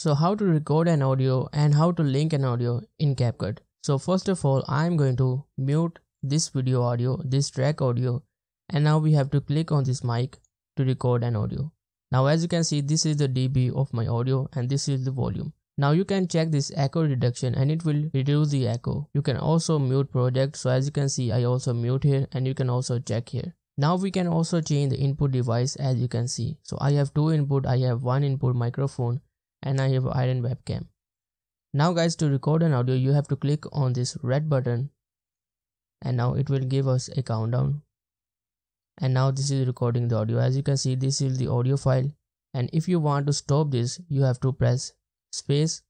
So how to record an audio and how to link an audio in CapCut. So first of all, I'm going to mute this video audio, this track audio and now we have to click on this mic to record an audio. Now as you can see this is the dB of my audio and this is the volume. Now you can check this echo reduction and it will reduce the echo. You can also mute project so as you can see I also mute here and you can also check here. Now we can also change the input device as you can see. So I have two input, I have one input microphone and I have iron webcam. Now guys to record an audio you have to click on this red button. And now it will give us a countdown. And now this is recording the audio. As you can see this is the audio file. And if you want to stop this you have to press space.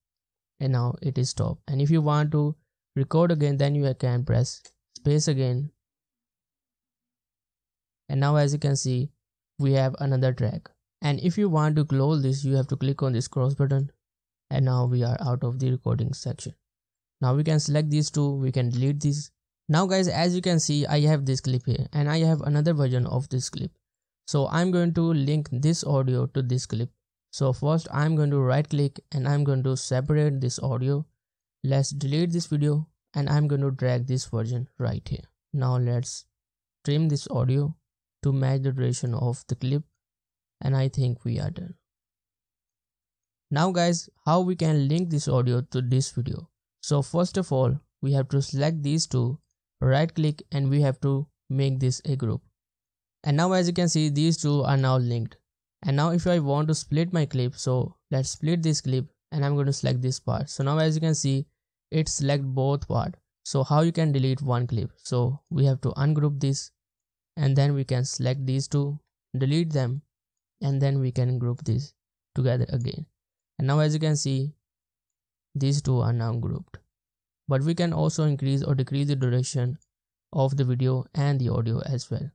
And now it is stopped. And if you want to record again then you can press space again. And now as you can see we have another track and if you want to close this you have to click on this cross button. And now we are out of the recording section. Now we can select these two. We can delete these. Now guys as you can see i have this clip here. And i have another version of this clip. So i'm going to link this audio to this clip. So first i'm going to right click and i'm going to separate this audio. Let's delete this video. And i'm going to drag this version right here. Now let's trim this audio to match the duration of the clip and I think we are done. Now guys, how we can link this audio to this video. So first of all, we have to select these two, right click and we have to make this a group. And now as you can see, these two are now linked. And now if I want to split my clip, so let's split this clip and I'm going to select this part. So now as you can see, it select both part. So how you can delete one clip? So we have to ungroup this and then we can select these two delete them and then we can group these together again. And now as you can see these two are now grouped. But we can also increase or decrease the duration of the video and the audio as well.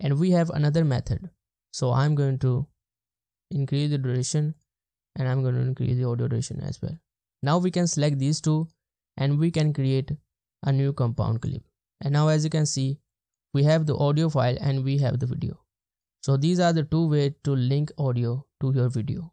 And we have another method. So i'm going to increase the duration and i'm going to increase the audio duration as well. Now we can select these two and we can create a new compound clip. And now as you can see we have the audio file and we have the video so these are the two ways to link audio to your video